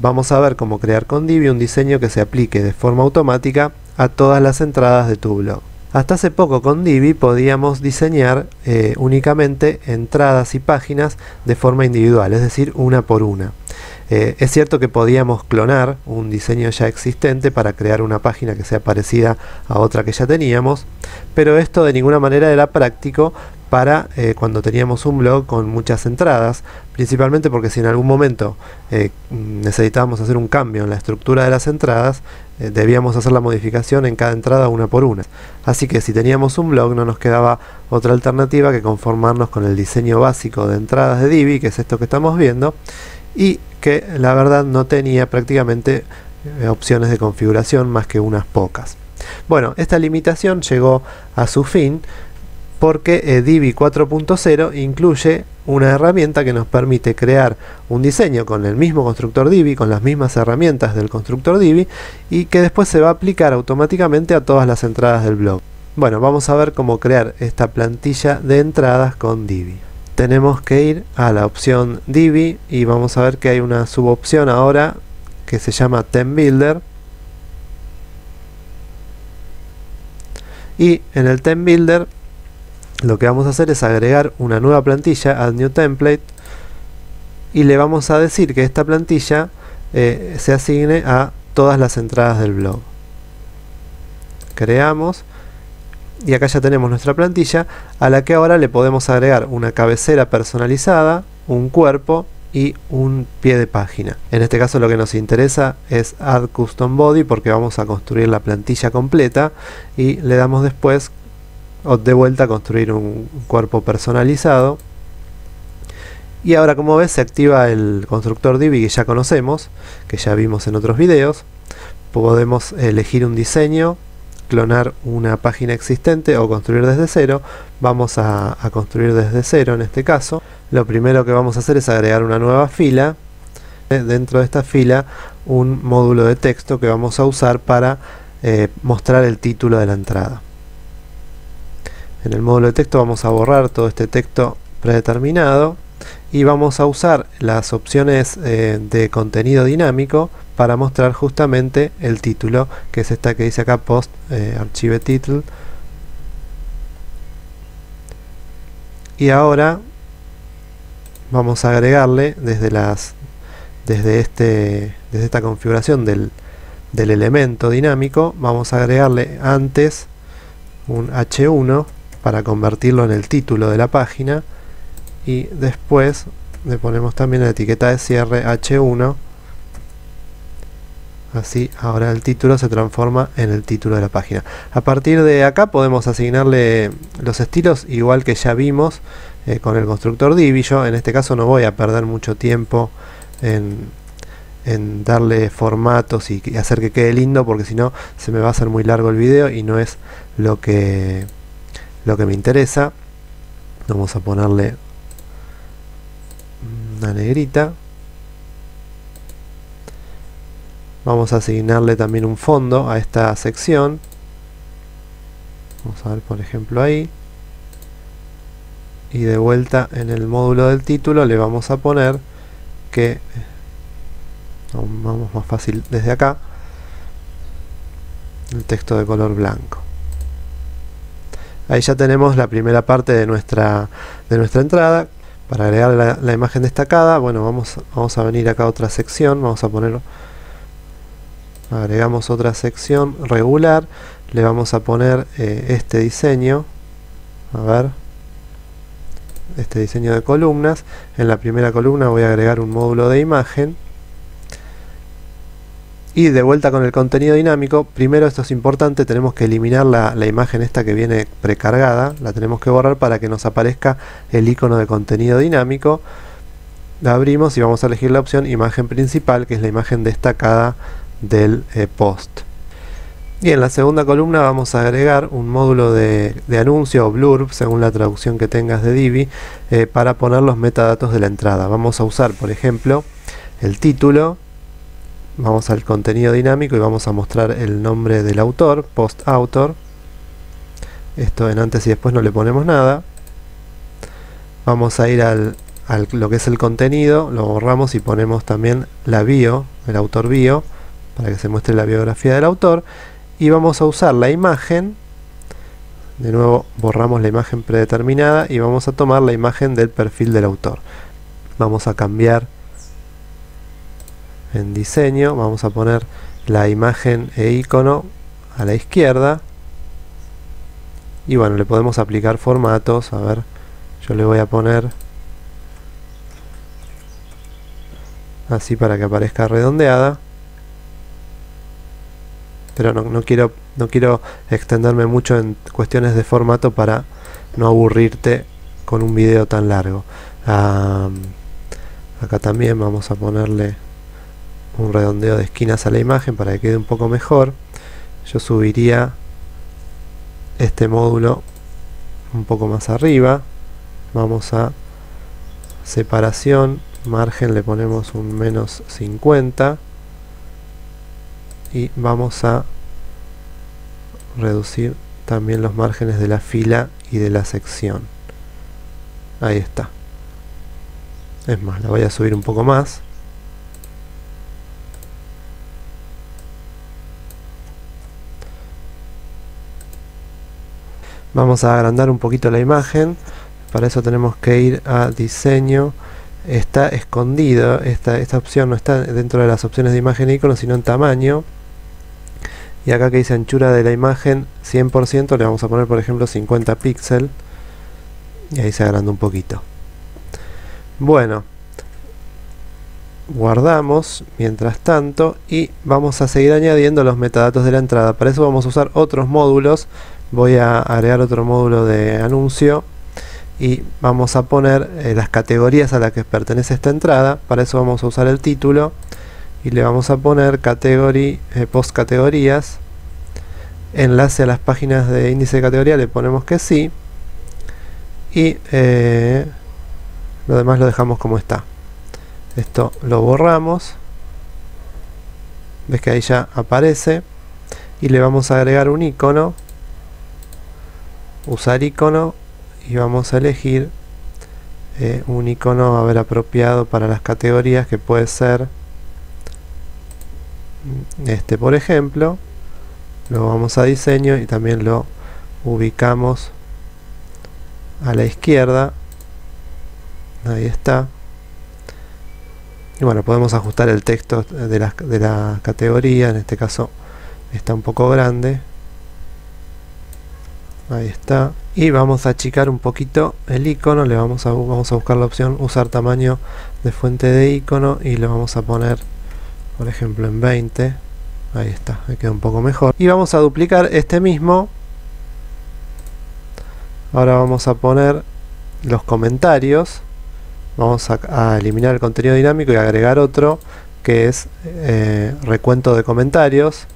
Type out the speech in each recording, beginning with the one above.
vamos a ver cómo crear con Divi un diseño que se aplique de forma automática a todas las entradas de tu blog. Hasta hace poco con Divi podíamos diseñar eh, únicamente entradas y páginas de forma individual, es decir, una por una. Eh, es cierto que podíamos clonar un diseño ya existente para crear una página que sea parecida a otra que ya teníamos, pero esto de ninguna manera era práctico para eh, cuando teníamos un blog con muchas entradas, principalmente porque si en algún momento eh, necesitábamos hacer un cambio en la estructura de las entradas, debíamos hacer la modificación en cada entrada una por una. Así que si teníamos un blog no nos quedaba otra alternativa que conformarnos con el diseño básico de entradas de Divi, que es esto que estamos viendo, y que la verdad no tenía prácticamente opciones de configuración más que unas pocas. Bueno, esta limitación llegó a su fin porque eh, Divi 4.0 incluye una herramienta que nos permite crear un diseño con el mismo constructor Divi, con las mismas herramientas del constructor Divi y que después se va a aplicar automáticamente a todas las entradas del blog. Bueno, vamos a ver cómo crear esta plantilla de entradas con Divi. Tenemos que ir a la opción Divi y vamos a ver que hay una subopción ahora que se llama Theme Builder. Y en el Theme Builder lo que vamos a hacer es agregar una nueva plantilla, add new template, y le vamos a decir que esta plantilla eh, se asigne a todas las entradas del blog. Creamos y acá ya tenemos nuestra plantilla a la que ahora le podemos agregar una cabecera personalizada, un cuerpo y un pie de página. En este caso lo que nos interesa es Add Custom Body porque vamos a construir la plantilla completa y le damos después de vuelta a construir un cuerpo personalizado y ahora como ves se activa el constructor Divi que ya conocemos que ya vimos en otros videos podemos elegir un diseño clonar una página existente o construir desde cero. Vamos a, construir desde cero en este caso. Lo primero que vamos a hacer es agregar una nueva fila. Dentro de esta fila un módulo de texto que vamos a usar para eh, mostrar el título de la entrada. En el módulo de texto vamos a borrar todo este texto predeterminado y vamos a usar las opciones eh, de contenido dinámico para mostrar justamente el título que es esta que dice acá post eh, archive title. Y ahora vamos a agregarle desde las desde este desde esta configuración del, del elemento dinámico vamos a agregarle antes un h1 para convertirlo en el título de la página y después le ponemos también la etiqueta de cierre H1 así ahora el título se transforma en el título de la página. A partir de acá podemos asignarle los estilos igual que ya vimos eh, con el constructor Divi. Yo en este caso no voy a perder mucho tiempo en, en darle formatos y hacer que quede lindo porque si no se me va a hacer muy largo el video y no es lo que lo que me interesa. Vamos a ponerle una negrita. Vamos a asignarle también un fondo a esta sección. Vamos a ver por ejemplo ahí. Y de vuelta en el módulo del título le vamos a poner que vamos más fácil desde acá el texto de color blanco. Ahí ya tenemos la primera parte de nuestra de nuestra entrada para agregar la, imagen destacada. Bueno vamos vamos a venir acá a otra sección. Vamos a poner agregamos otra sección regular. Le vamos a poner eh, este diseño. A ver. Este diseño de columnas. En la primera columna voy a agregar un módulo de imagen y de vuelta con el contenido dinámico, primero esto es importante, tenemos que eliminar la, imagen esta que viene precargada, la tenemos que borrar para que nos aparezca el icono de contenido dinámico. La abrimos y vamos a elegir la opción imagen principal, que es la imagen destacada del eh, post. Y en la segunda columna vamos a agregar un módulo de, anuncio o blurb, según la traducción que tengas de Divi, eh, para poner los metadatos de la entrada. Vamos a usar, por ejemplo, el título, vamos al contenido dinámico y vamos a mostrar el nombre del autor, post author esto en antes y después no le ponemos nada vamos a ir al, a lo que es el contenido, lo borramos y ponemos también la bio, el autor bio, para que se muestre la biografía del autor. Y vamos a usar la imagen, de nuevo borramos la imagen predeterminada y vamos a tomar la imagen del perfil del autor. Vamos a cambiar en diseño, vamos a poner la imagen e icono a la izquierda. Y bueno le podemos aplicar formatos. A ver yo le voy a poner así para que aparezca redondeada. Pero no, quiero no quiero extenderme mucho en cuestiones de formato para no aburrirte con un video tan largo. Acá también vamos a ponerle un redondeo de esquinas a la imagen para que quede un poco mejor. Yo subiría este módulo un poco más arriba. Vamos a separación margen le ponemos un menos 50 y vamos a reducir también los márgenes de la fila y de la sección. Ahí está. Es más, la voy a subir un poco más vamos a agrandar un poquito la imagen. Para eso tenemos que ir a diseño. Está escondido esta, esta opción no está dentro de las opciones de imagen e icono sino en tamaño. Y acá que dice anchura de la imagen 100% le vamos a poner por ejemplo 50 píxeles y ahí se agranda un poquito. Bueno guardamos mientras tanto y vamos a seguir añadiendo los metadatos de la entrada. Para eso vamos a usar otros módulos voy a agregar otro módulo de anuncio y vamos a poner eh, las categorías a las que pertenece esta entrada. Para eso vamos a usar el título y le vamos a poner category, eh, post categorías enlace a las páginas de índice de categoría le ponemos que sí y eh, lo demás lo dejamos como está. Esto lo borramos. Ves que ahí ya aparece y le vamos a agregar un icono usar icono y vamos a elegir eh, un icono a ver apropiado para las categorías que puede ser. Este por ejemplo lo vamos a diseño y también lo ubicamos a la izquierda. Ahí está. Y bueno podemos ajustar el texto de de la categoría en este caso está un poco grande ahí está. Y vamos a achicar un poquito el icono. Le vamos a, vamos a buscar la opción usar tamaño de fuente de icono y lo vamos a poner por ejemplo en 20 ahí está, me queda un poco mejor. Y vamos a duplicar este mismo. Ahora vamos a poner los comentarios. Vamos a, eliminar el contenido dinámico y agregar otro que es eh, recuento de comentarios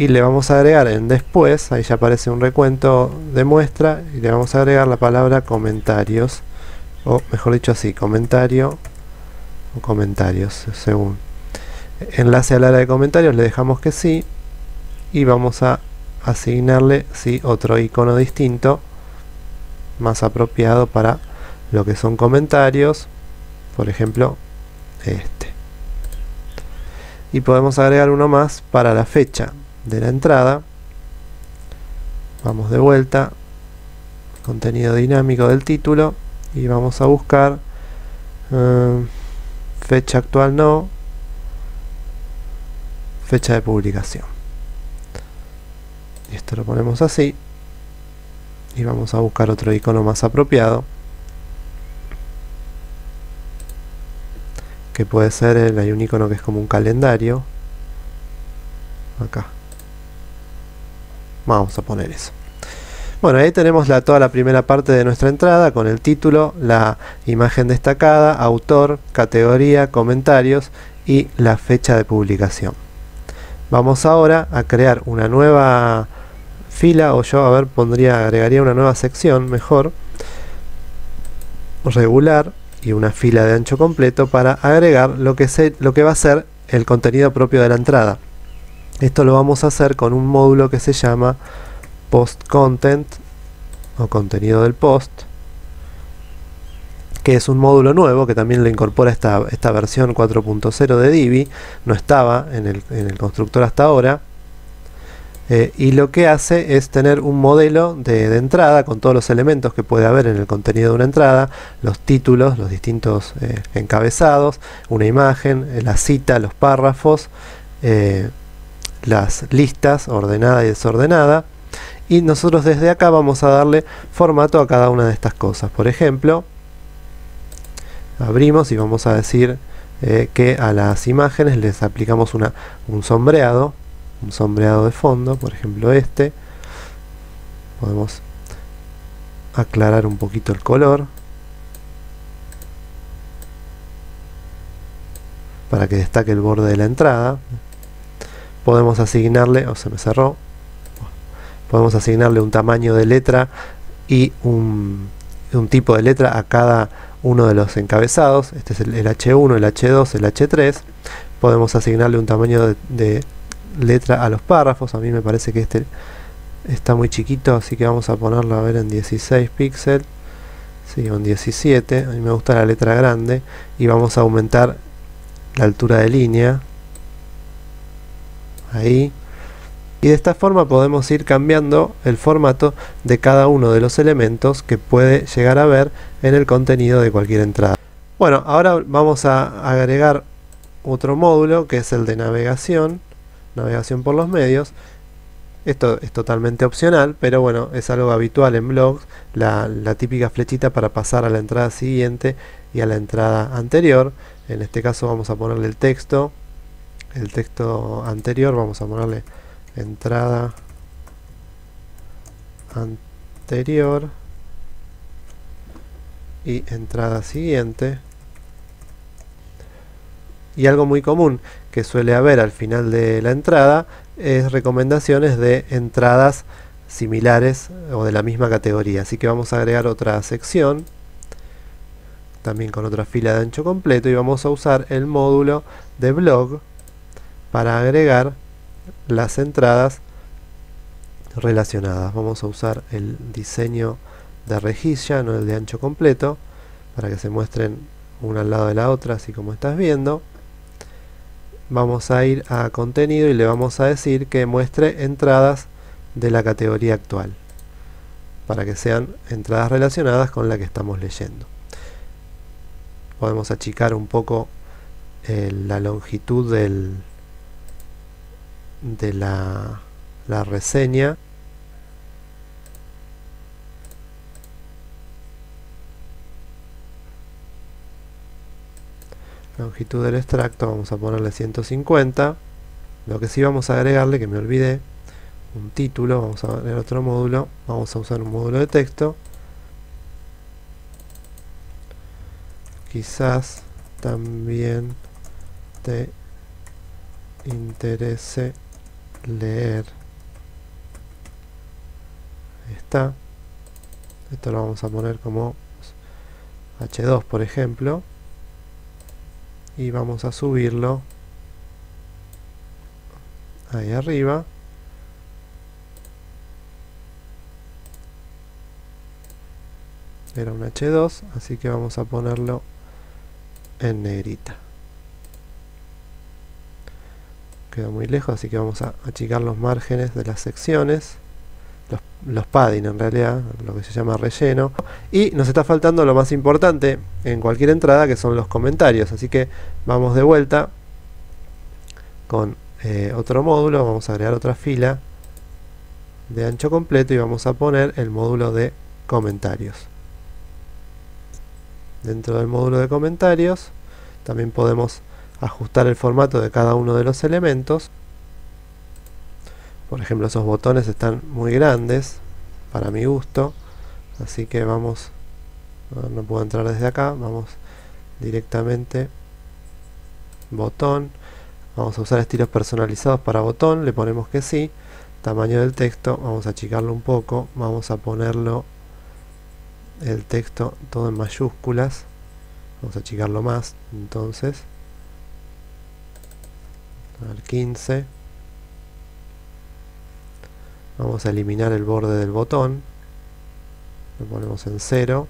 y le vamos a agregar en después, ahí ya aparece un recuento de muestra y le vamos a agregar la palabra comentarios o mejor dicho así, comentario o comentarios según. Enlace al área de comentarios le dejamos que sí y vamos a asignarle sí, otro icono distinto más apropiado para lo que son comentarios por ejemplo este. Y podemos agregar uno más para la fecha de la entrada. Vamos de vuelta. Contenido dinámico del título. Y vamos a buscar eh, fecha actual no. Fecha de publicación. Y esto lo ponemos así. Y vamos a buscar otro icono más apropiado. Que puede ser el, hay un icono que es como un calendario. Acá Vamos a poner eso. Bueno, ahí tenemos la, toda la primera parte de nuestra entrada con el título, la imagen destacada, autor, categoría, comentarios y la fecha de publicación. Vamos ahora a crear una nueva fila o yo a ver pondría agregaría una nueva sección mejor regular y una fila de ancho completo para agregar lo que, lo que va a ser el contenido propio de la entrada. Esto lo vamos a hacer con un módulo que se llama post content o contenido del post que es un módulo nuevo que también le incorpora esta, esta versión 4.0 de Divi, no estaba en el, en el constructor hasta ahora. Eh, y lo que hace es tener un modelo de, entrada con todos los elementos que puede haber en el contenido de una entrada, los títulos, los distintos eh, encabezados, una imagen, eh, la cita, los párrafos, las listas ordenada y desordenada. Y nosotros desde acá vamos a darle formato a cada una de estas cosas. Por ejemplo, abrimos y vamos a decir que a las imágenes les aplicamos una, un sombreado un sombreado de fondo, por ejemplo este. Podemos aclarar un poquito el color. Para que destaque el borde de la entrada. Podemos asignarle, o se me cerró. Podemos asignarle un tamaño de letra y un, tipo de letra a cada uno de los encabezados. Este es el, H1, el H2, el H3. Podemos asignarle un tamaño de letra a los párrafos. A mí me parece que este está muy chiquito, así que vamos a ponerlo a ver en 16 píxeles. Sí, en 17. A mí me gusta la letra grande. Y vamos a aumentar la altura de línea. Ahí. Y de esta forma podemos ir cambiando el formato de cada uno de los elementos que puede llegar a ver en el contenido de cualquier entrada. Bueno, ahora vamos a agregar otro módulo que es el de navegación navegación por los medios. Esto es totalmente opcional, pero bueno, es algo habitual en blogs, la, típica flechita para pasar a la entrada siguiente y a la entrada anterior. En este caso vamos a ponerle el texto, el texto anterior, vamos a ponerle entrada anterior y entrada siguiente. Y algo muy común que suele haber al final de la entrada es recomendaciones de entradas similares o de la misma categoría. Así que vamos a agregar otra sección, también con otra fila de ancho completo, y vamos a usar el módulo de blog para agregar las entradas relacionadas. Vamos a usar el diseño de rejilla, no el de ancho completo, para que se muestren una al lado de la otra, así como estás viendo vamos a ir a contenido y le vamos a decir que muestre entradas de la categoría actual para que sean entradas relacionadas con la que estamos leyendo podemos achicar un poco eh, la longitud del, de la, la reseña. Longitud del extracto vamos a ponerle 150 lo que sí vamos a agregarle que me olvidé un título vamos a agregar otro módulo vamos a usar un módulo de texto. Quizás también te interese leer. Está. Esto lo vamos a poner como H2 por ejemplo. Y vamos a subirlo ahí arriba. Era un H2 así que vamos a ponerlo en negrita muy lejos así que vamos a achicar los márgenes de las secciones los, padding en realidad, lo que se llama relleno. Y nos está faltando lo más importante en cualquier entrada, que son los comentarios. Así que vamos de vuelta con eh, otro módulo, vamos a agregar otra fila de ancho completo y vamos a poner el módulo de comentarios. Dentro del módulo de comentarios también podemos ajustar el formato de cada uno de los elementos. Por ejemplo esos botones están muy grandes para mi gusto. Así que vamos no, puedo entrar desde acá vamos directamente botón. Vamos a usar estilos personalizados para botón le ponemos que sí. Tamaño del texto vamos a achicarlo un poco vamos a ponerlo el texto todo en mayúsculas. Vamos a achicarlo más entonces al 15 vamos a eliminar el borde del botón. Lo ponemos en 0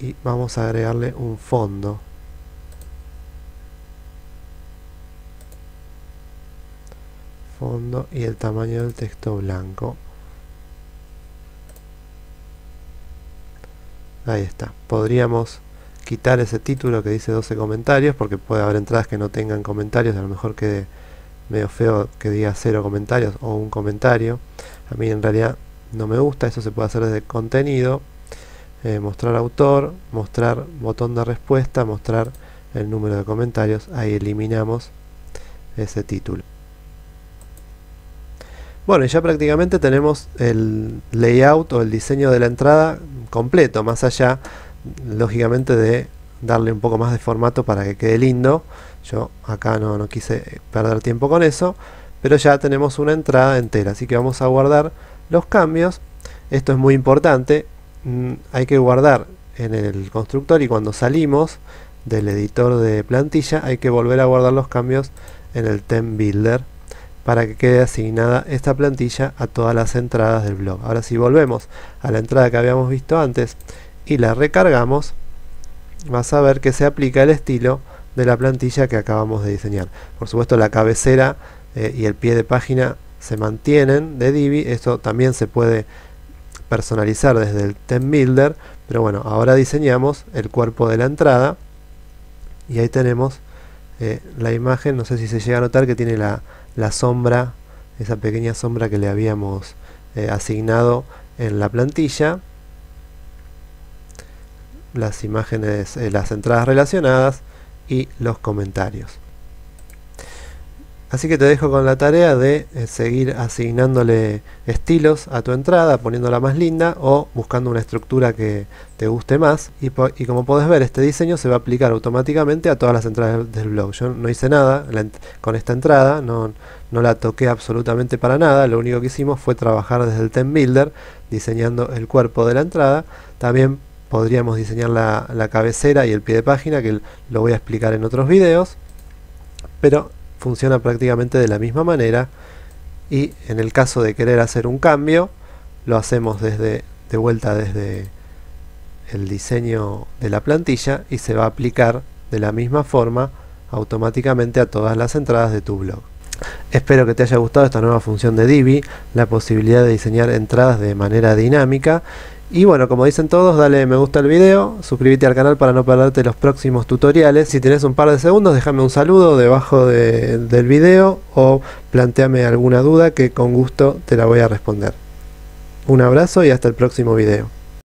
y vamos a agregarle un fondo. Fondo y el tamaño del texto blanco. Ahí está. Podríamos quitar ese título que dice 12 comentarios porque puede haber entradas que no tengan comentarios a lo mejor quede medio feo que diga cero comentarios o un comentario. A mí en realidad no me gusta eso se puede hacer desde contenido eh, mostrar autor mostrar botón de respuesta mostrar el número de comentarios ahí eliminamos ese título. Bueno, ya prácticamente tenemos el layout o el diseño de la entrada completo, más allá, lógicamente, de darle un poco más de formato para que quede lindo. Yo acá no, no quise perder tiempo con eso, pero ya tenemos una entrada entera, así que vamos a guardar los cambios. Esto es muy importante, mm, hay que guardar en el constructor y cuando salimos del editor de plantilla hay que volver a guardar los cambios en el Theme Builder para que quede asignada esta plantilla a todas las entradas del blog. Ahora si volvemos a la entrada que habíamos visto antes y la recargamos, vas a ver que se aplica el estilo de la plantilla que acabamos de diseñar. Por supuesto la cabecera eh, y el pie de página se mantienen de Divi, esto también se puede personalizar desde el Theme Builder, pero bueno, ahora diseñamos el cuerpo de la entrada y ahí tenemos eh, la imagen, no sé si se llega a notar que tiene la, la sombra, esa pequeña sombra que le habíamos eh, asignado en la plantilla, las imágenes, eh, las entradas relacionadas y los comentarios. Así que te dejo con la tarea de eh, seguir asignándole estilos a tu entrada, poniéndola más linda o buscando una estructura que te guste más. Y, como puedes ver, este diseño se va a aplicar automáticamente a todas las entradas del blog. Yo no hice nada con esta entrada, no, la toqué absolutamente para nada. Lo único que hicimos fue trabajar desde el Theme Builder, diseñando el cuerpo de la entrada. También podríamos diseñar la, cabecera y el pie de página, que lo voy a explicar en otros videos. Pero funciona prácticamente de la misma manera y en el caso de querer hacer un cambio lo hacemos desde de vuelta desde el diseño de la plantilla y se va a aplicar de la misma forma automáticamente a todas las entradas de tu blog. Espero que te haya gustado esta nueva función de Divi, la posibilidad de diseñar entradas de manera dinámica y bueno, como dicen todos, dale me gusta al video, suscríbete al canal para no perderte los próximos tutoriales. Si tenés un par de segundos, déjame un saludo debajo del video o planteame alguna duda que con gusto te la voy a responder. Un abrazo y hasta el próximo video.